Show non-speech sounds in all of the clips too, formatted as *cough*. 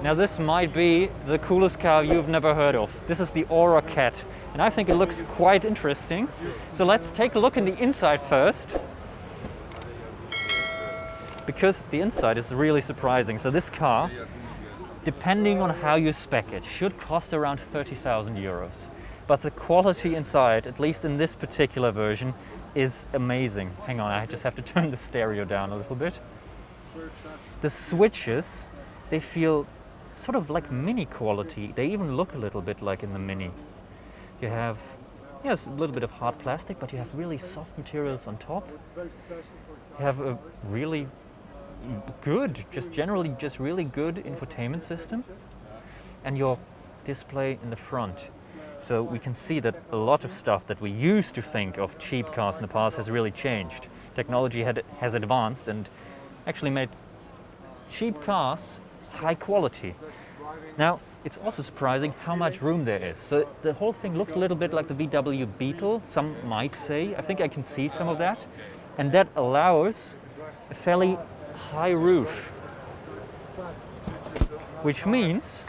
Now this might be the coolest car you've never heard of. This is the Ora Cat, and I think it looks quite interesting. So let's take a look in the inside first. Because the inside is really surprising. So this car, depending on how you spec it, should cost around 30,000 euros. But the quality inside, at least in this particular version, is amazing. Hang on, I just have to *laughs* turn the stereo down a little bit. The switches, they feel sort of like mini quality. They even look a little bit like in the Mini. You have, yes, a little bit of hard plastic, but you have really soft materials on top. You have a really good, just generally just really good infotainment system. And your display in the front. So we can see that a lot of stuff that we used to think of cheap cars in the past has really changed. Technology had, has advanced and actually made cheap cars high quality. Now, it's also surprising how much room there is. So the whole thing looks a little bit like the VW Beetle, some might say. I think I can see some of that. And that allows a fairly high roof, which means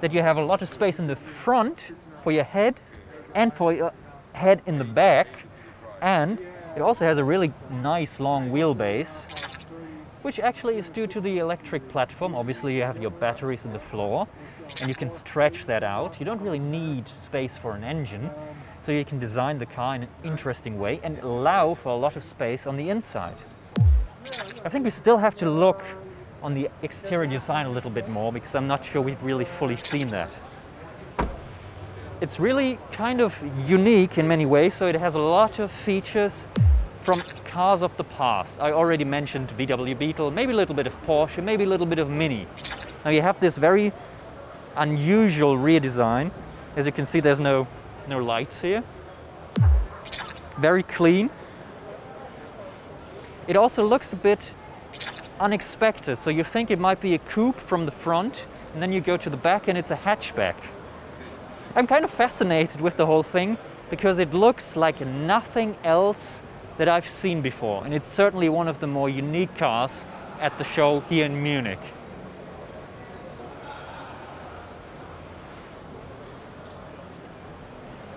that you have a lot of space in the front for your head and for your head in the back. And it also has a really nice long wheelbase which actually is due to the electric platform. Obviously, you have your batteries in the floor and you can stretch that out. You don't really need space for an engine, so you can design the car in an interesting way and allow for a lot of space on the inside. I think we still have to look on the exterior design a little bit more because I'm not sure we've really fully seen that. It's really kind of unique in many ways, so it has a lot of features from cars of the past. I already mentioned VW Beetle, maybe a little bit of Porsche, maybe a little bit of Mini. Now you have this very unusual rear design. As you can see, there's no, no lights here. Very clean. It also looks a bit unexpected. So you think it might be a coupe from the front, and then you go to the back and it's a hatchback. I'm kind of fascinated with the whole thing because it looks like nothing else that I've seen before. And it's certainly one of the more unique cars at the show here in Munich.